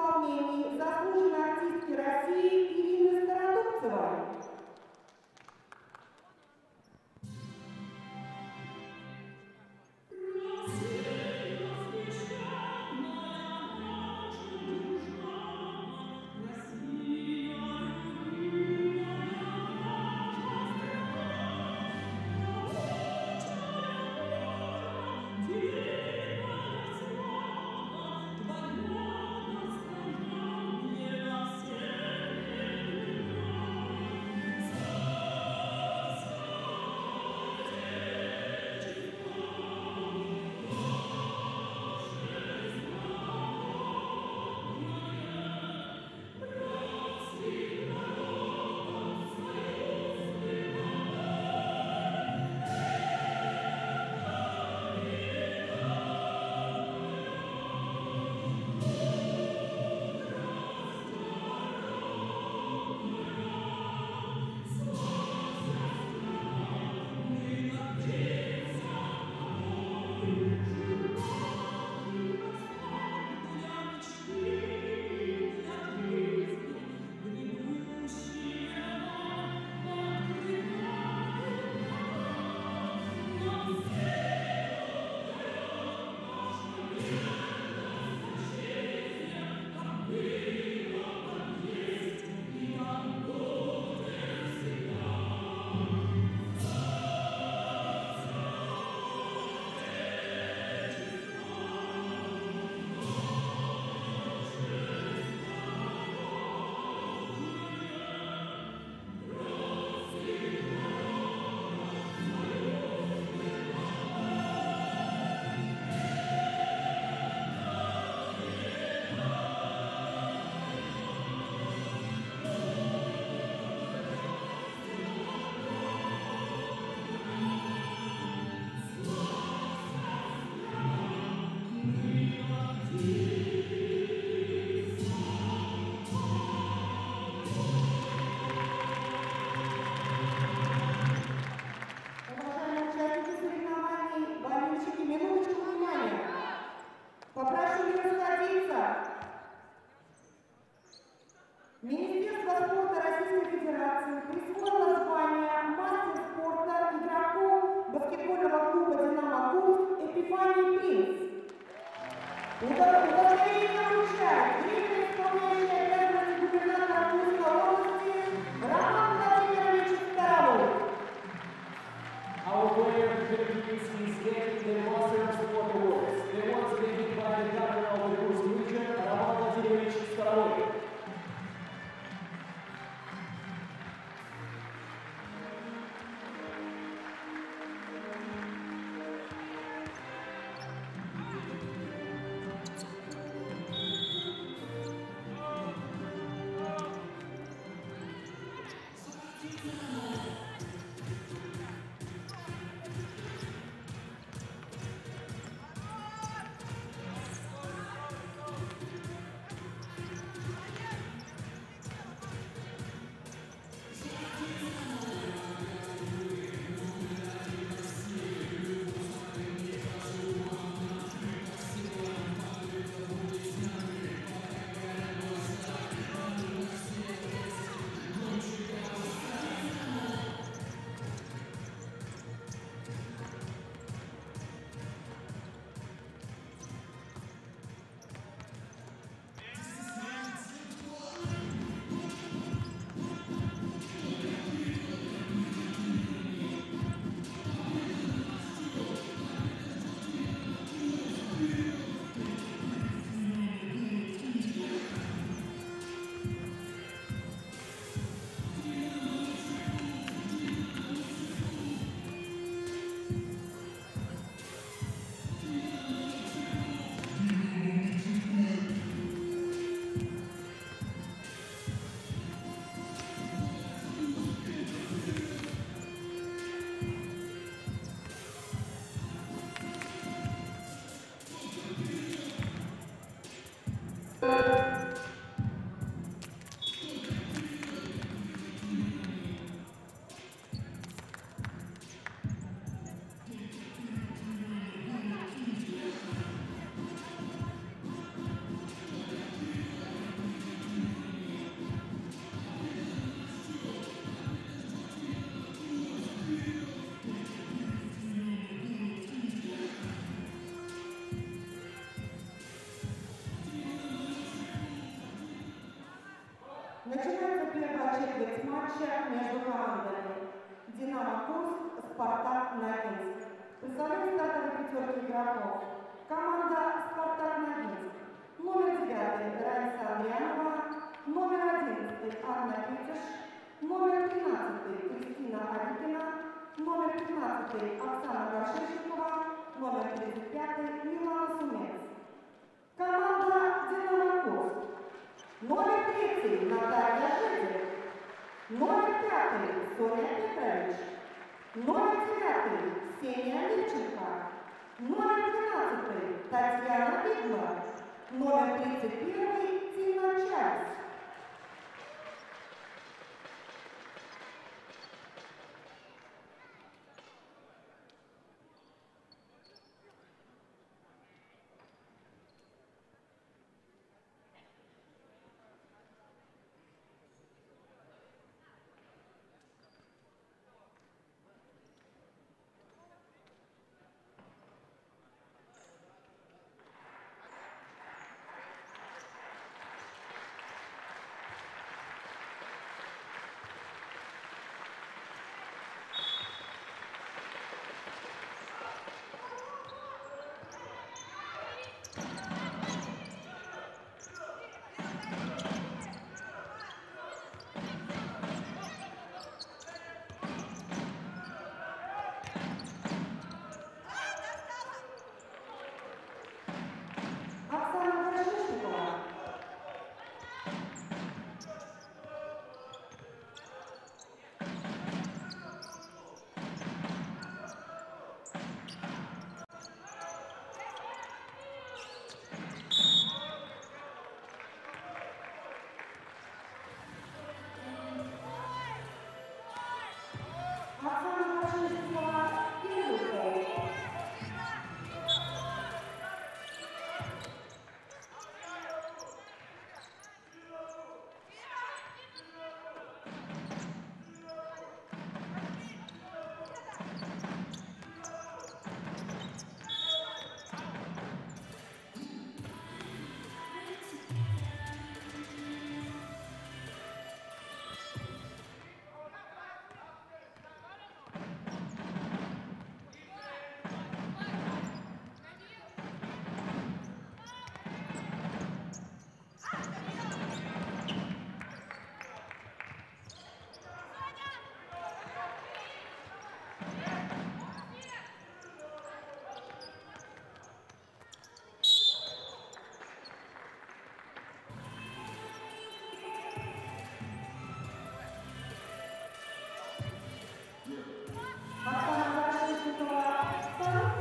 upomnieni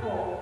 helpful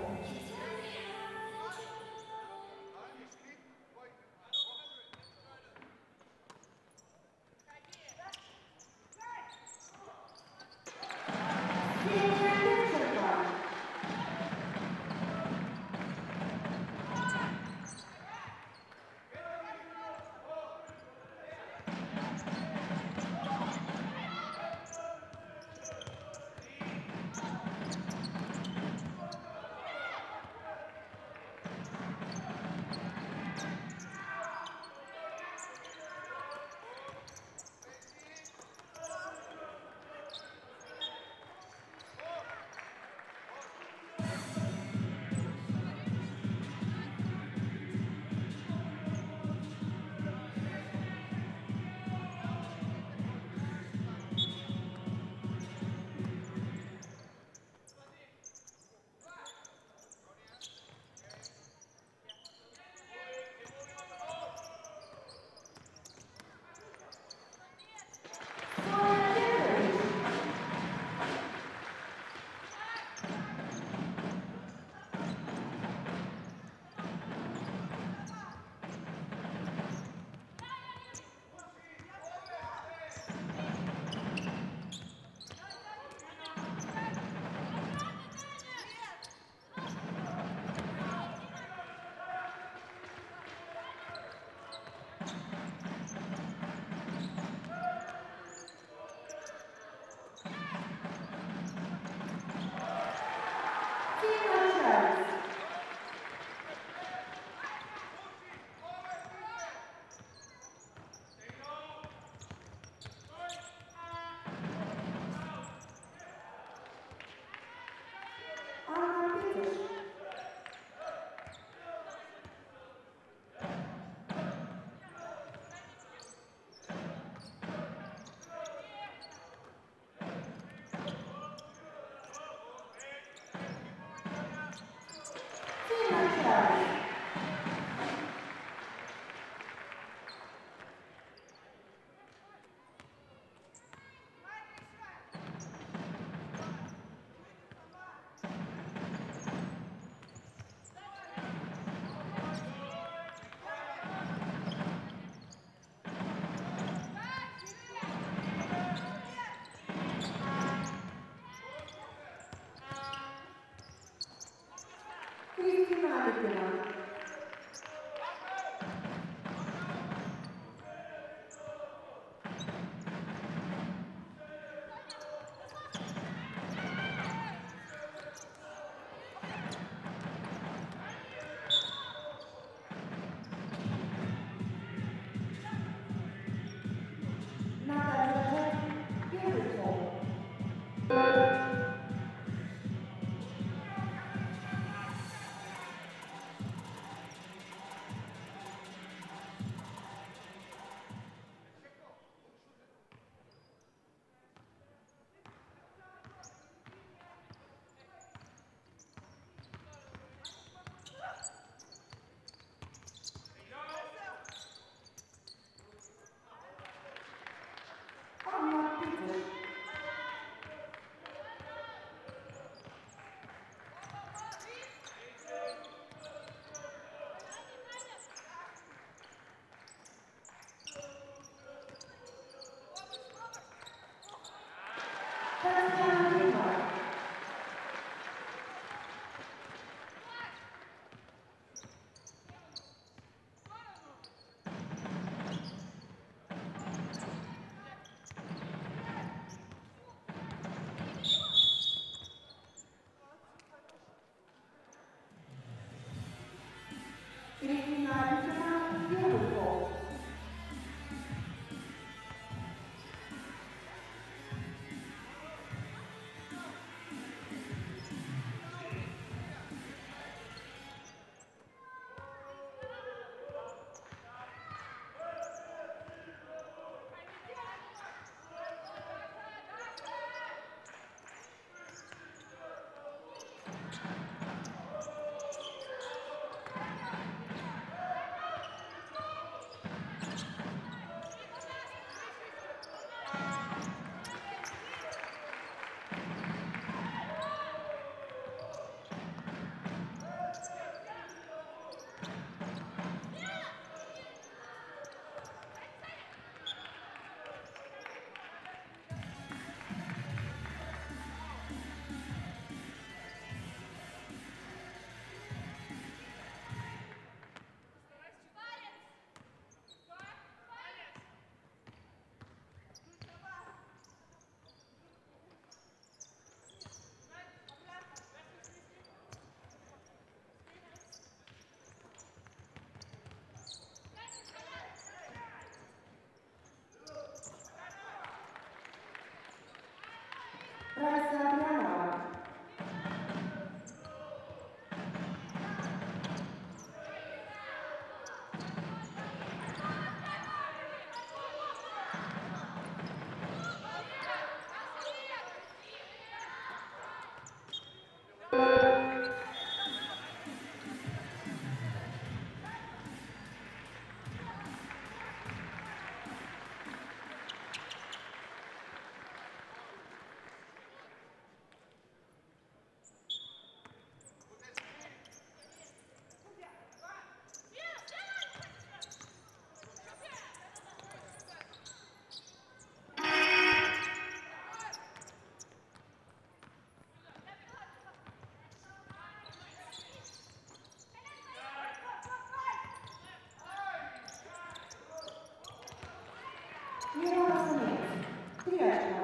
Mira na sua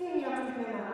这个你要准备。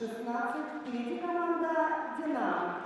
16. Третья команда «Динамо».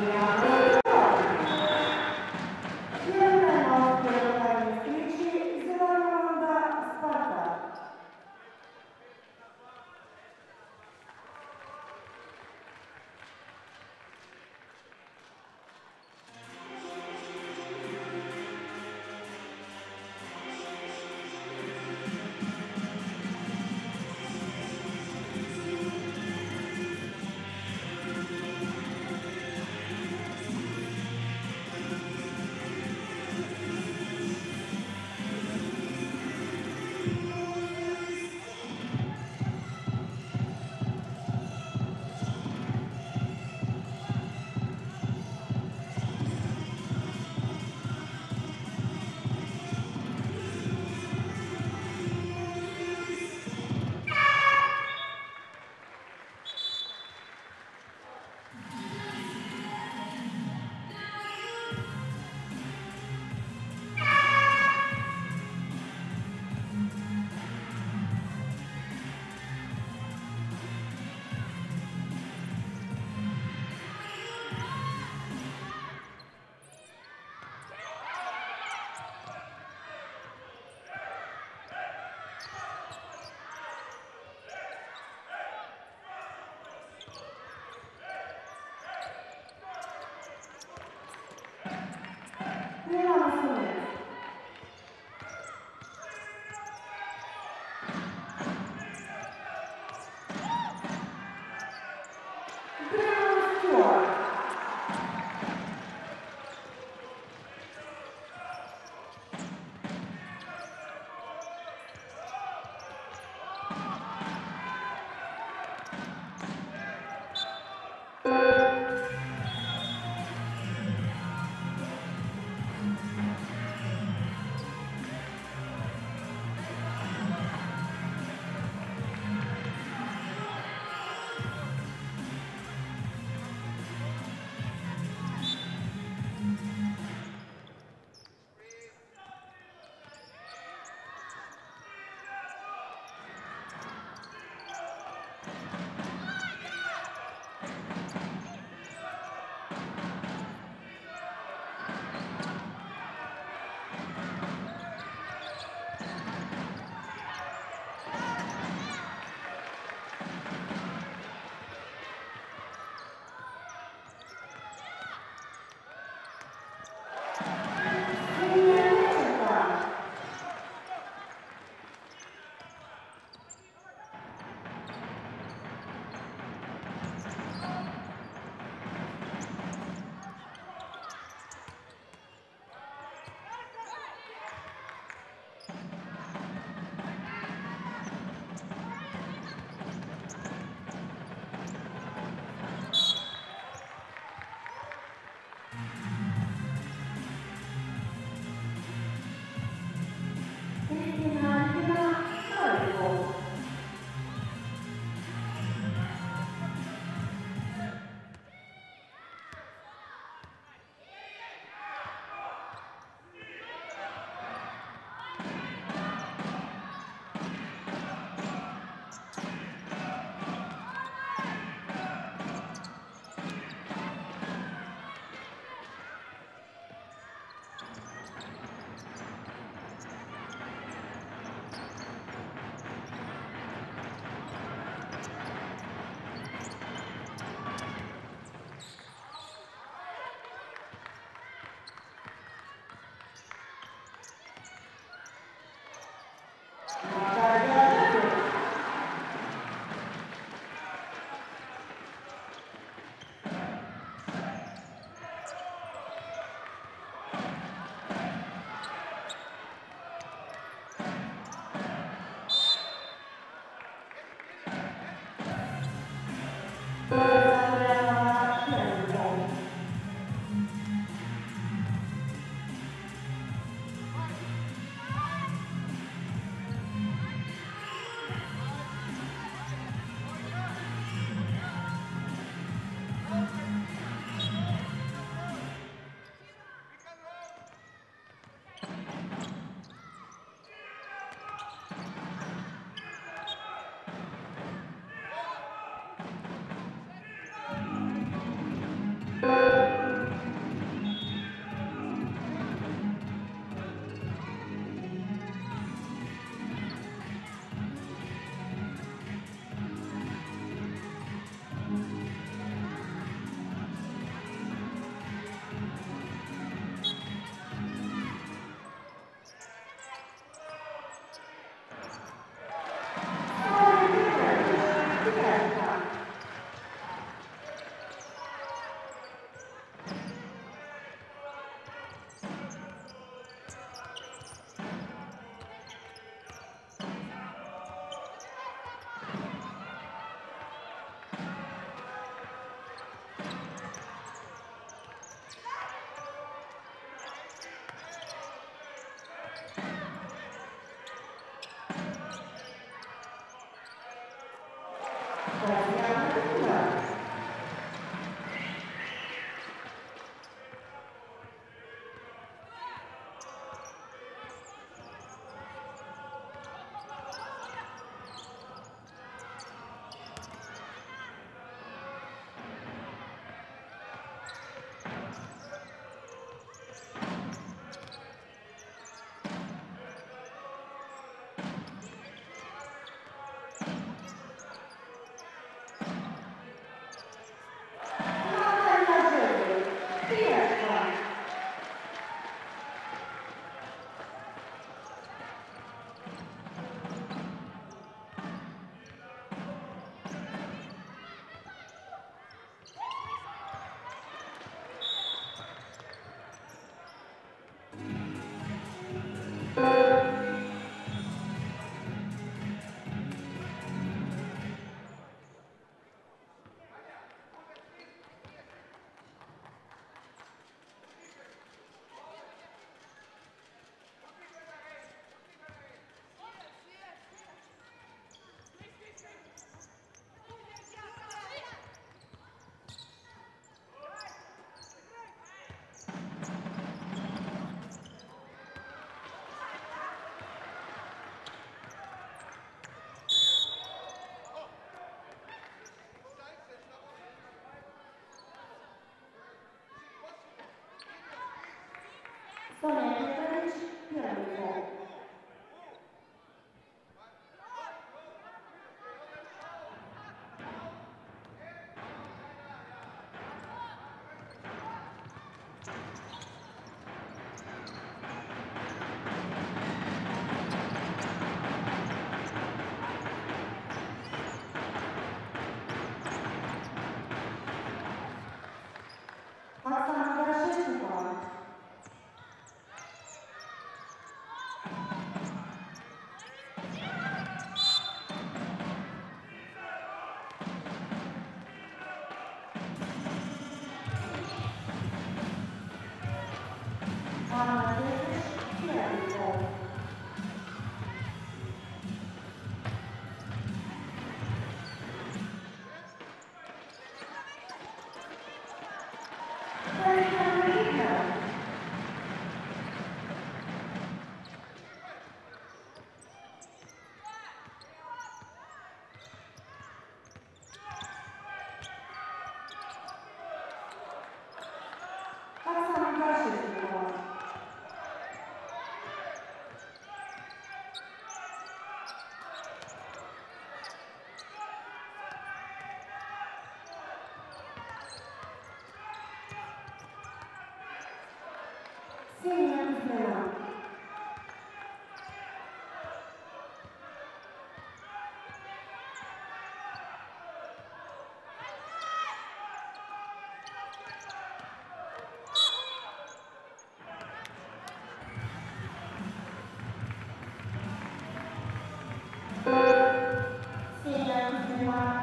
Yeah. Yeah. for Bye.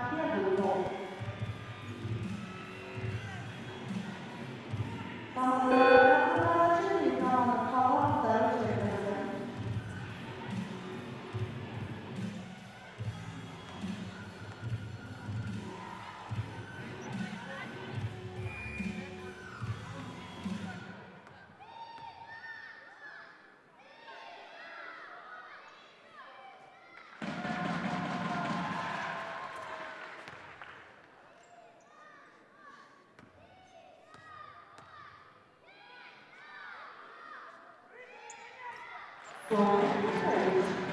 Four,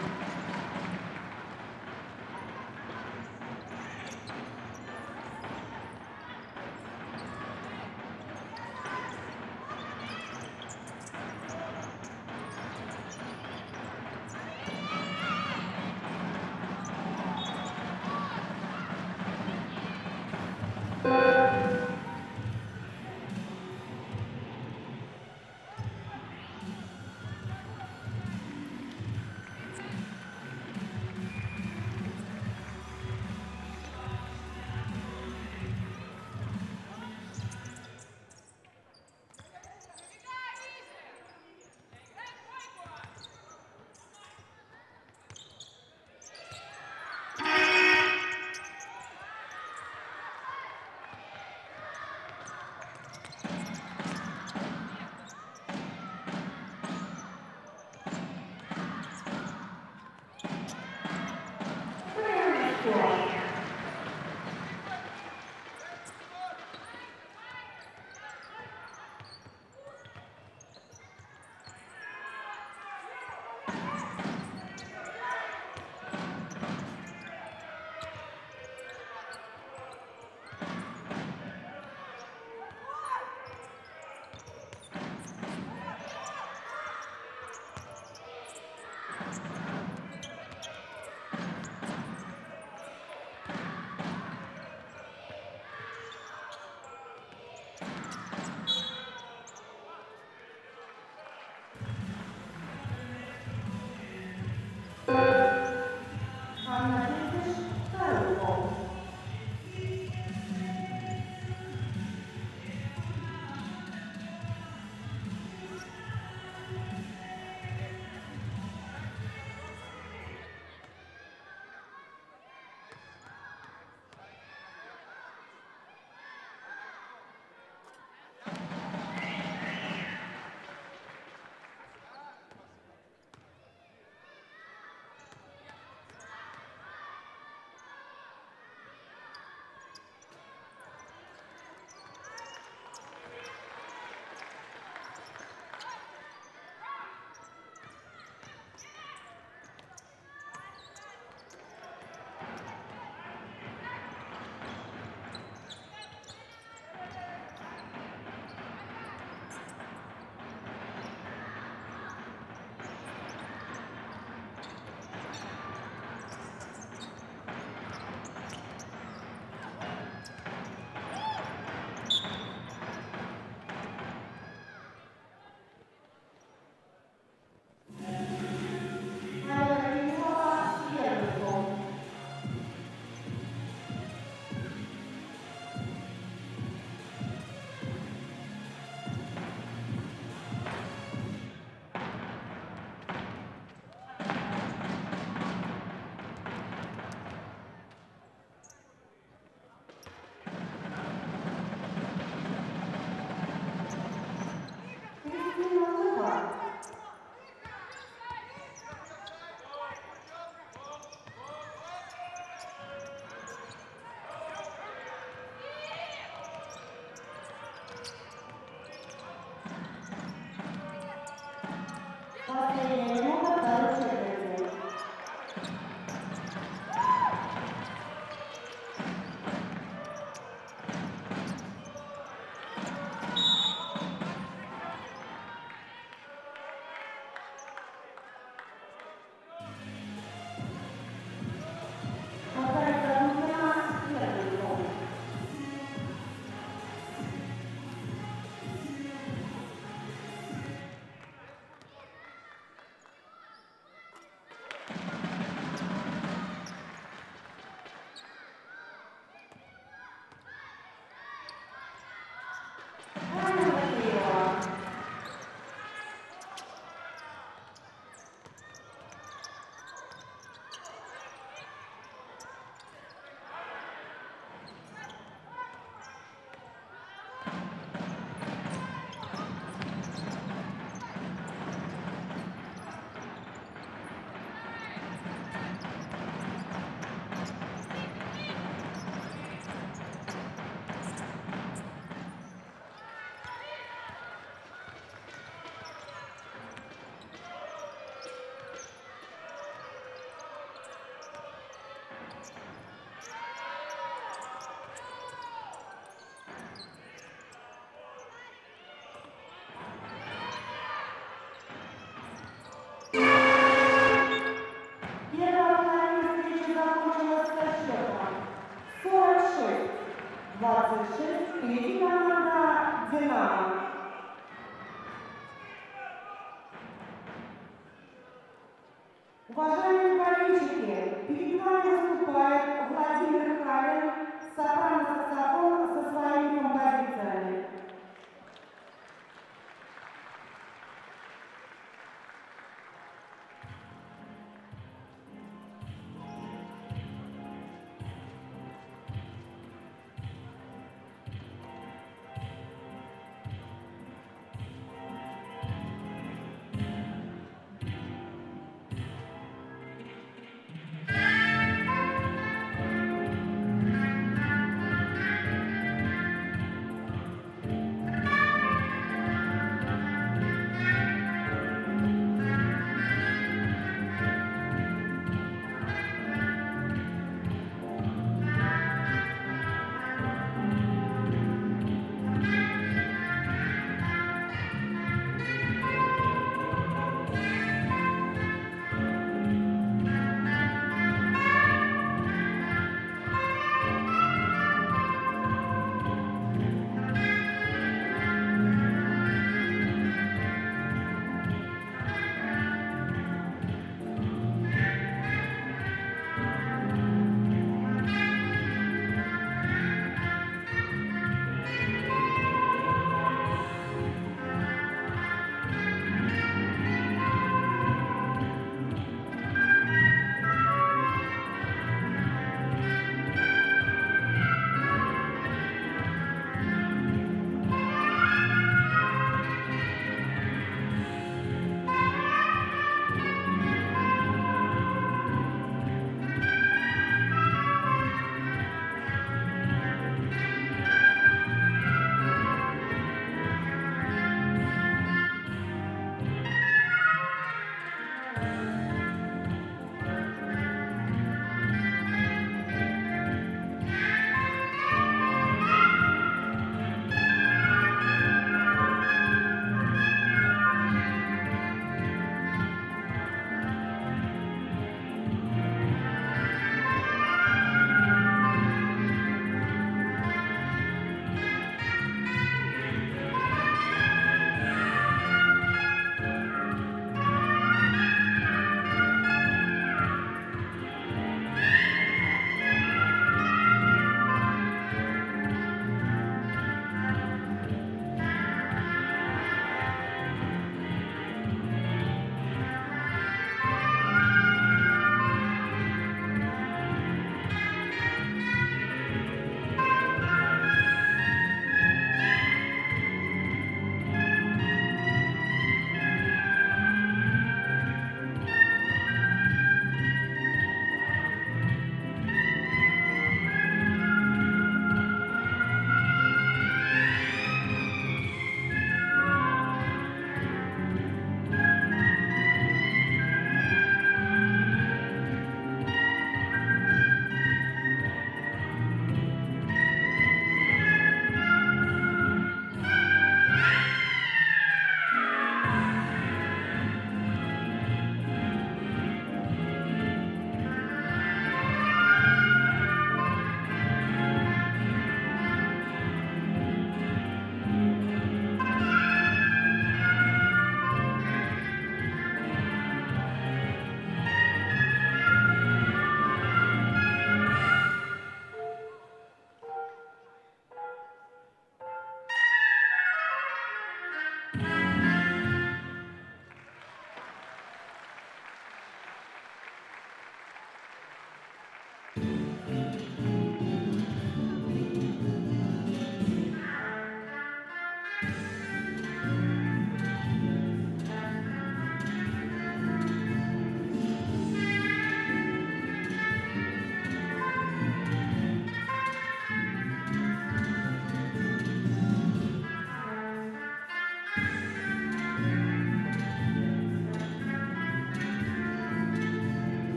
26 kritika na dvije mama.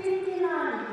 59.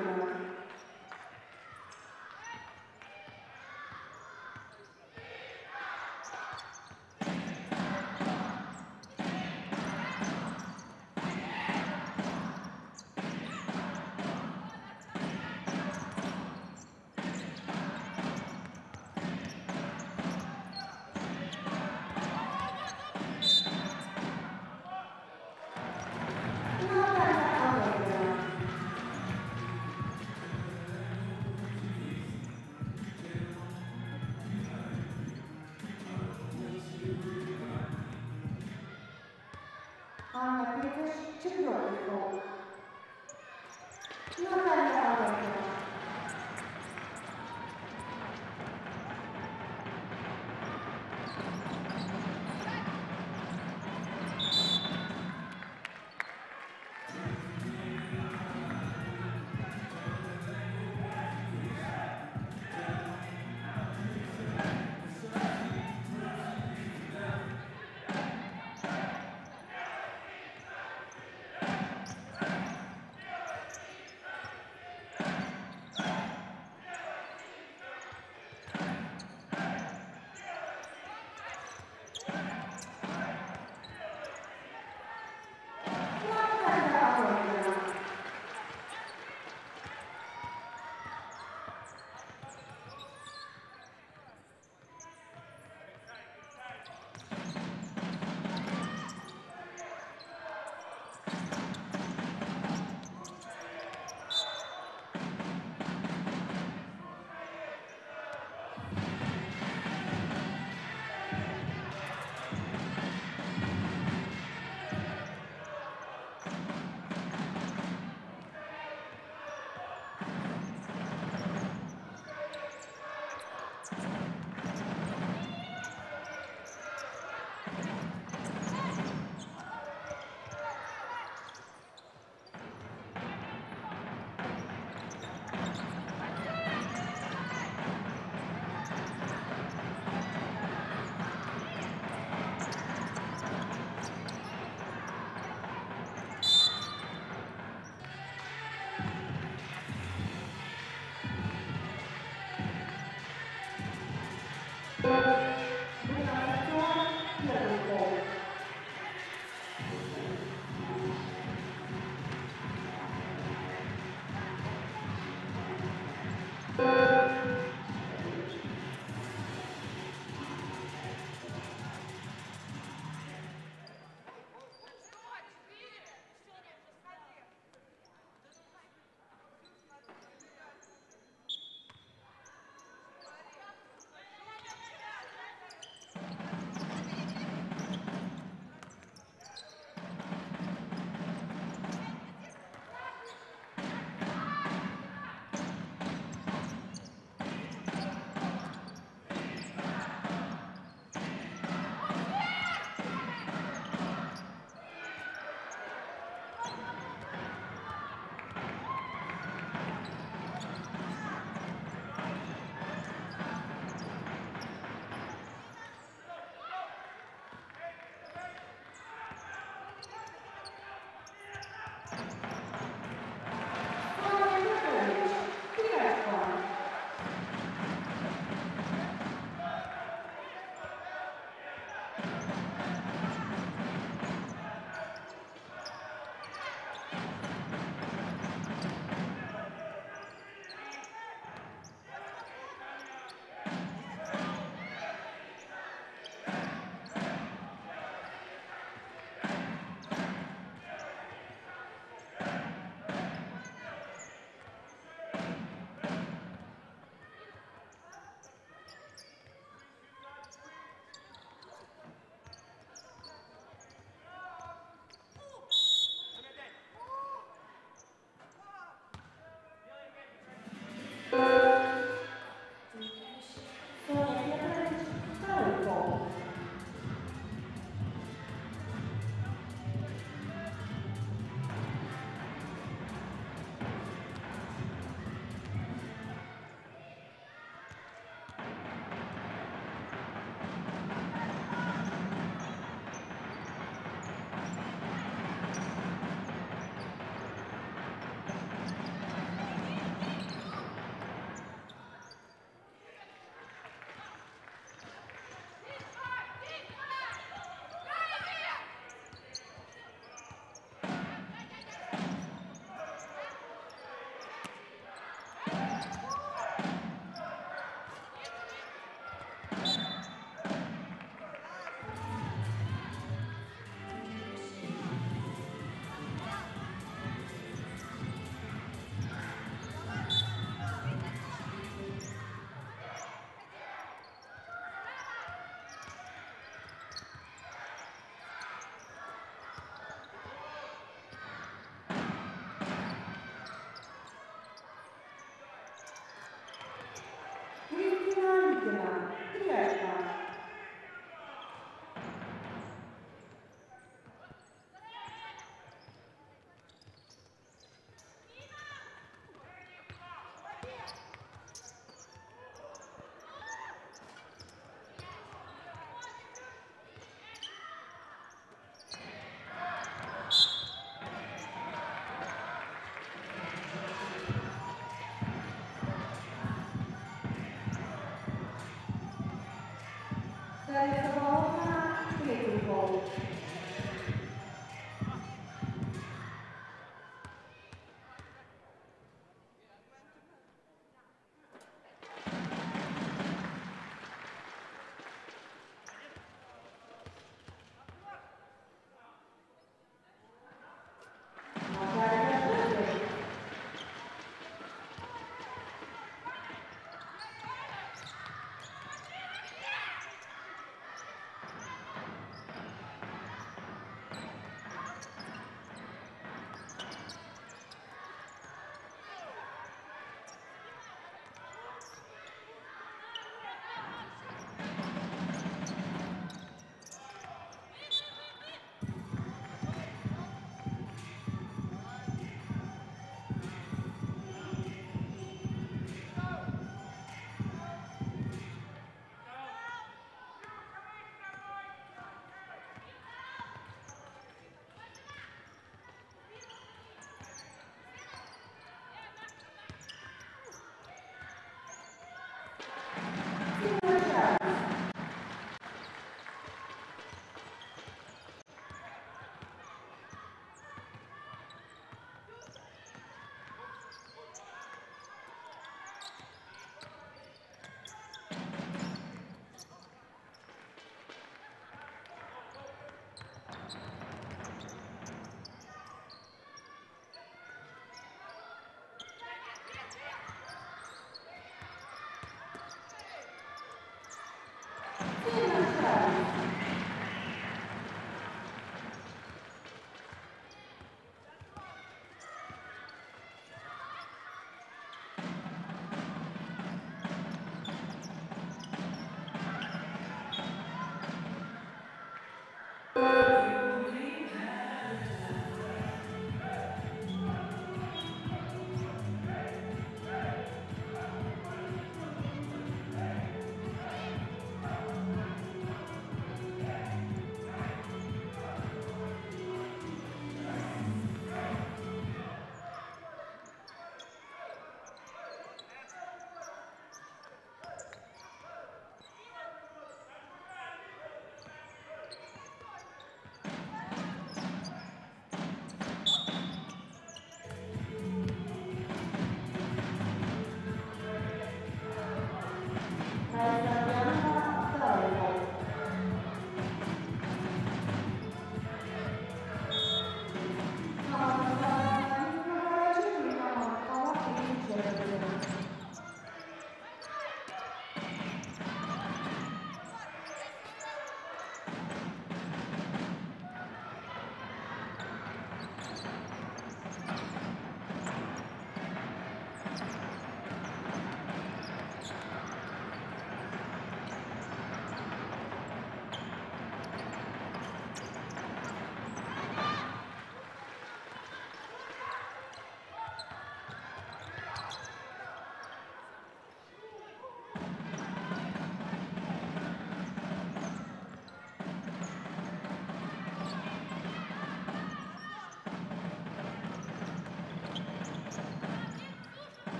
Yeah.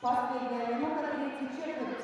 Posso chiederle, non per il di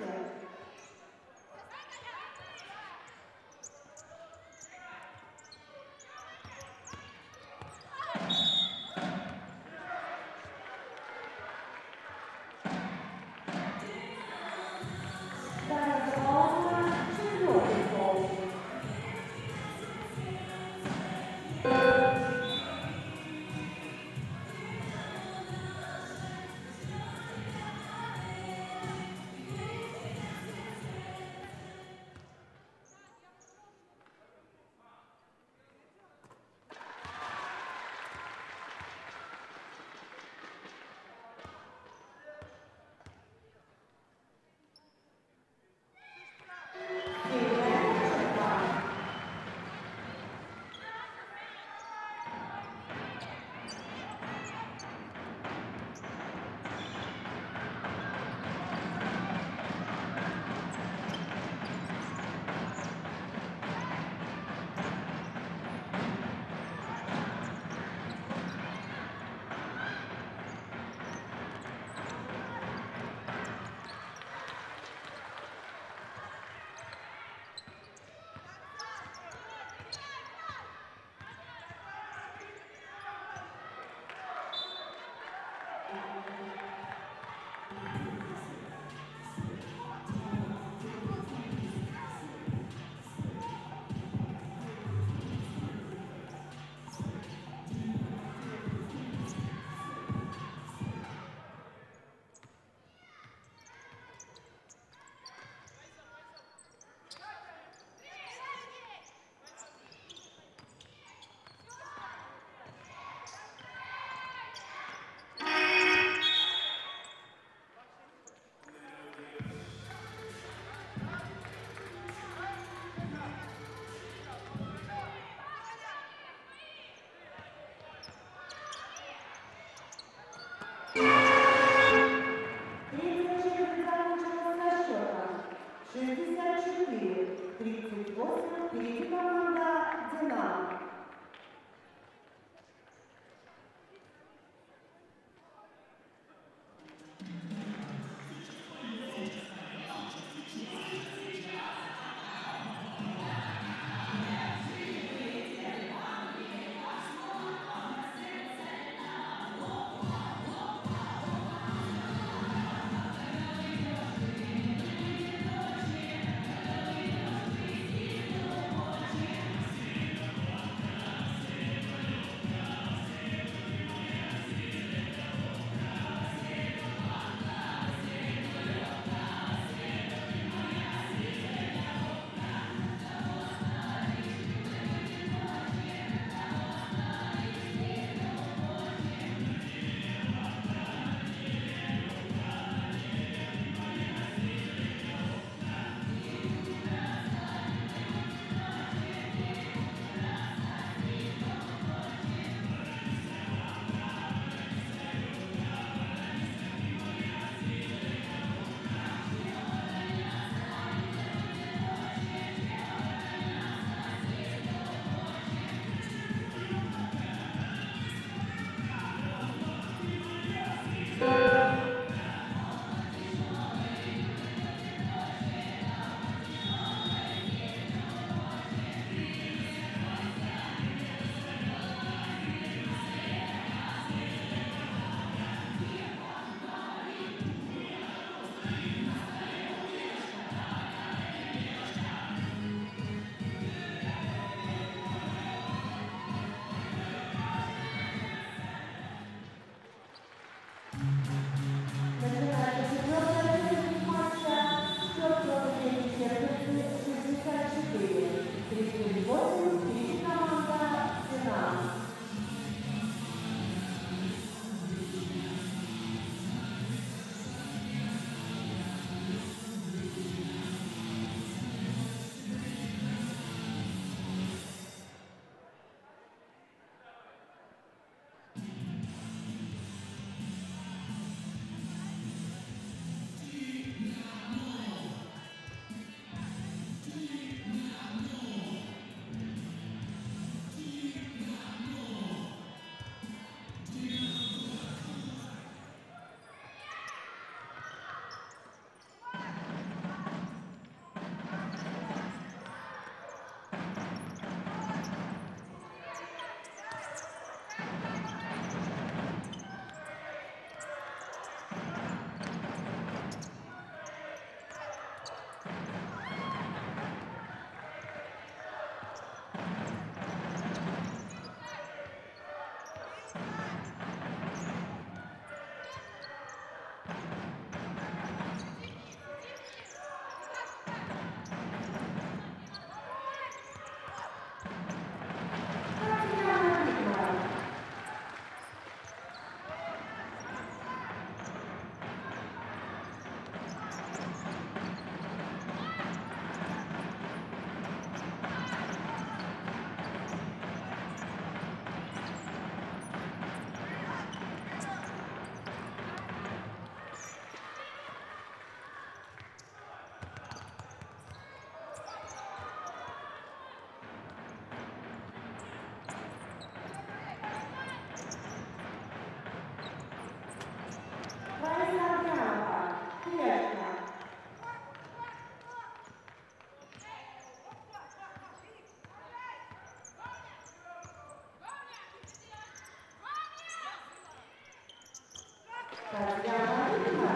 4, 38, перейди по But we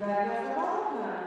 Daniel Faulkner.